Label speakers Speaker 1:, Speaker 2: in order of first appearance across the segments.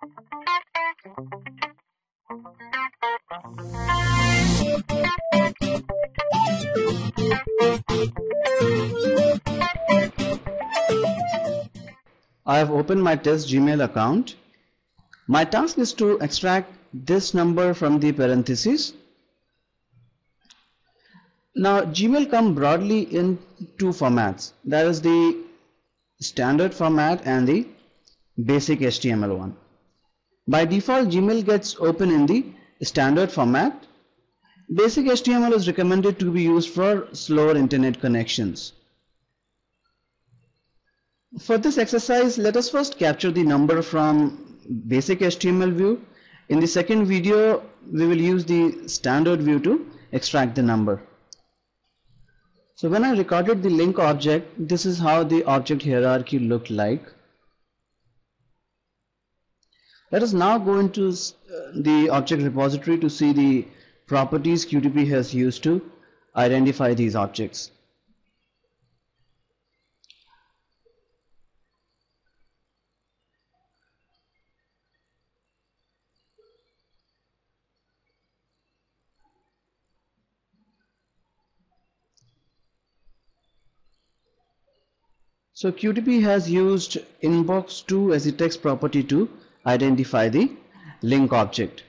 Speaker 1: I have opened my test Gmail account. My task is to extract this number from the parentheses. Now Gmail come broadly in two formats. That is the standard format and the basic HTML one. By default Gmail gets open in the standard format. Basic HTML is recommended to be used for slower internet connections. For this exercise, let us first capture the number from basic HTML view. In the second video, we will use the standard view to extract the number. So when I recorded the link object, this is how the object hierarchy looked like. Let us now go into uh, the object repository to see the properties QTP has used to identify these objects. So QTP has used inbox2 as a text property to identify the link object.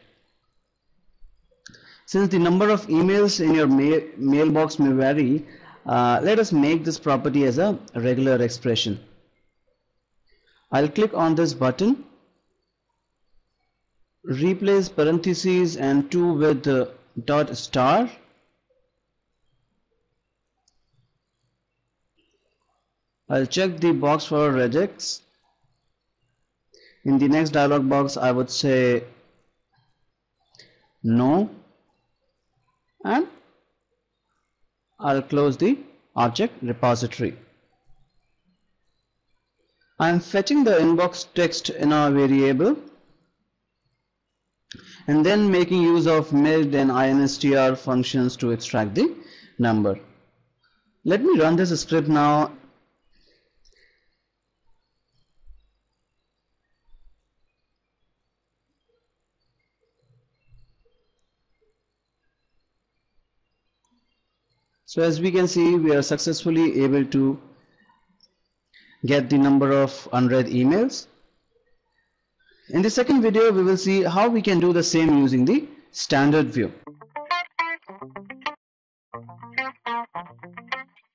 Speaker 1: Since the number of emails in your mail mailbox may vary, uh, let us make this property as a regular expression. I'll click on this button, replace parentheses and 2 with uh, dot star I'll check the box for regex in the next dialog box I would say no. And I'll close the object repository. I'm fetching the inbox text in our variable and then making use of mid and instr functions to extract the number. Let me run this script now So as we can see we are successfully able to get the number of unread emails. In the second video we will see how we can do the same using the standard view.